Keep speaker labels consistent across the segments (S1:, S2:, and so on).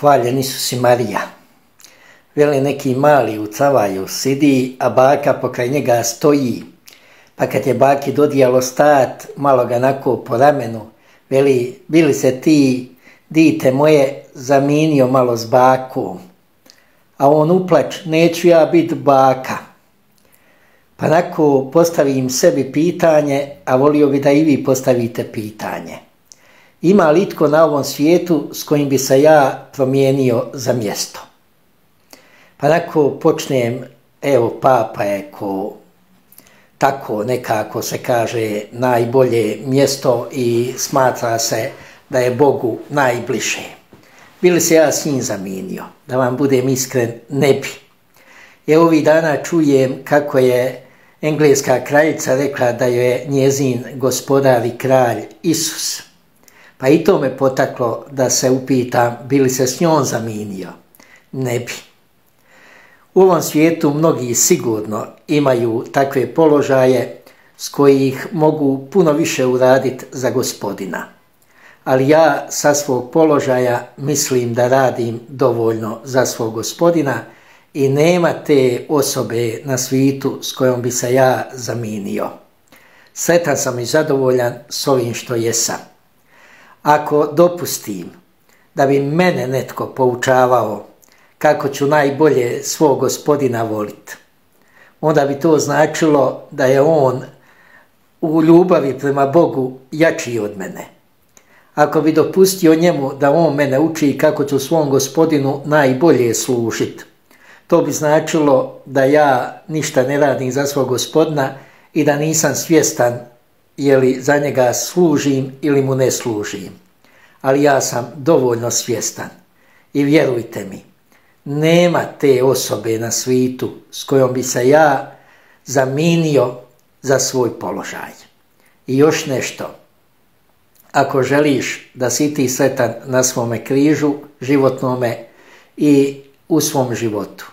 S1: Hvaljen i Marija. Veli neki mali u cavaju sidi, a baka pokraj njega stoji. Pa kad je baki dodijalo stat, malo ga nako po ramenu, veli, bili se ti, dite moje, zaminio malo s bakom. A on uplač, neću ja bit baka. Pa nako postavim sebi pitanje, a volio bi da i vi postavite pitanje. Ima li itko na ovom svijetu s kojim bi se ja promijenio za mjesto? Pa nako počnem, evo papa je ko tako nekako se kaže najbolje mjesto i smatra se da je Bogu najbliže. Bili se ja s njim zamijenio, da vam budem iskren, ne bi. E ovih dana čujem kako je engleska kraljica rekla da je njezin gospodar i kralj Isus. Pa i to me potaklo da se upitam bili se s njom zamijenio. Ne bi. U ovom svijetu mnogi sigurno imaju takve položaje s kojih mogu puno više uraditi za gospodina. Ali ja sa svog položaja mislim da radim dovoljno za svog gospodina i nema te osobe na svijetu s kojom bi se ja zaminio. Sretan sam i zadovoljan s ovim što jesam. Ako dopustim da bi mene netko poučavao kako ću najbolje svog gospodina voliti, onda bi to značilo da je on u ljubavi prema Bogu jači od mene. Ako bi dopustio njemu da on mene uči kako ću svom gospodinu najbolje služiti, to bi značilo da ja ništa ne radim za svog gospodina i da nisam svjestan je li za njega služim ili mu ne služim. Ali ja sam dovoljno svjestan i vjerujte mi, nema te osobe na svijetu s kojom bi se ja zaminio za svoj položaj. I još nešto, ako želiš da si ti sretan na svome križu životnome i u svom životu,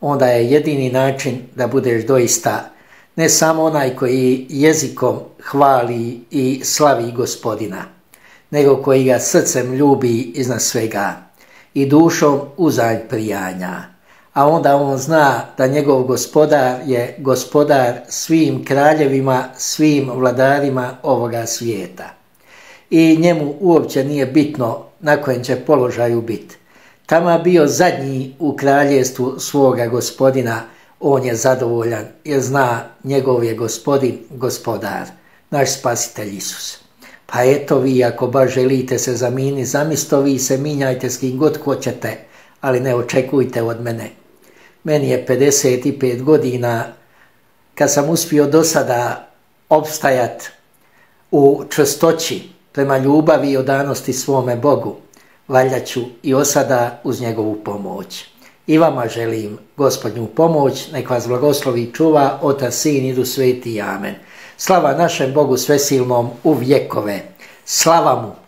S1: onda je jedini način da budeš doista ne samo onaj koji jezikom hvali i slavi gospodina, nego koji ga srcem ljubi iznad svega i dušom uzalj prijanja. A onda on zna da njegov gospodar je gospodar svim kraljevima, svim vladarima ovoga svijeta. I njemu uopće nije bitno na kojem će položaju biti. Tamo bio zadnji u kraljestvu svoga gospodina, on je zadovoljan jer zna njegov je gospodin, gospodar, naš spasitelj Isus. Pa eto vi, ako baš želite se zamini, zamisto vi se minjajte s kim god hoćete, ali ne očekujte od mene. Meni je 55 godina, kad sam uspio do sada opstajat u čvrstoći prema ljubavi i odanosti svome Bogu, valjda ću i osada uz njegovu pomoć. I vama želim gospodnju pomoć, nek vas blagoslovi i čuva, Otac, Sin, idu sveti, Amen. Slava našem Bogu svesilnom u vjekove. Slava mu!